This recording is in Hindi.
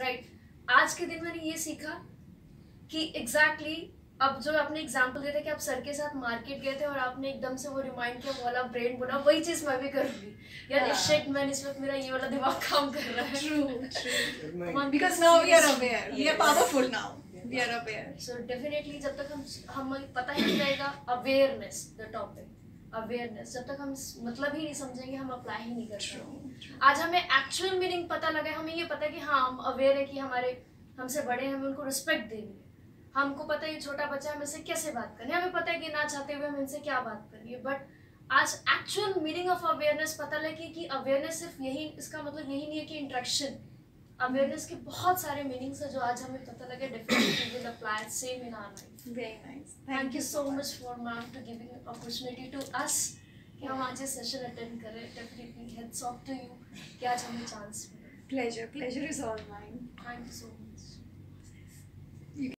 राइट आज के दिन मैंने ये सीखा कि एग्जैक्टली exactly, अब जो आपने एग्जांपल दिया था कि आप सर के साथ मार्केट गए थे और आपने एकदम से वो रिमाइंड किया वाला ब्रेन बना वही चीज़ मैं भी करूँगी यार इस शिट मैन इस वक्त मेरा ये वाला दिमाग काम कर रहा है। True true because now we are aware we are powerful now we are aware so definitely जब तक हम हमें पता ही नहीं रहेगा अवेयरनेस द टॉपिक अवेयरनेस जब तक हम मतलब ही नहीं समझेंगे हम अप्लाई ही नहीं कर सकते। आज हमें एक्चुअल मीनिंग पता लगा हमें ये पता है कि हाँ हम अवेयर है कि हमारे हमसे बड़े हैं हमें उनको रिस्पेक्ट देनी है। हमको पता है ये छोटा बच्चा हमें से कैसे बात करनी है हमें पता है कि ना चाहते हुए हम इनसे क्या बात करनी है बट आज एक्चुअल मीनिंग ऑफ़ अवेयरनेस पता लगे कि अवेयरनेस सिर्फ़ यही इसका मतलब यही नहीं है कि इंट्रैक्शन अवेयरनेस के बहुत सारे मीनिंग्स है जो आज हमें पता लगे definitely will apply same in our life very nice thank you so much for ma'am to giving opportunity to us कि हम आज ये सेशन अटेंड करें definitely heads off to you कि आज हमें चांस मिले। Pleasure pleasure is all mine thank you so much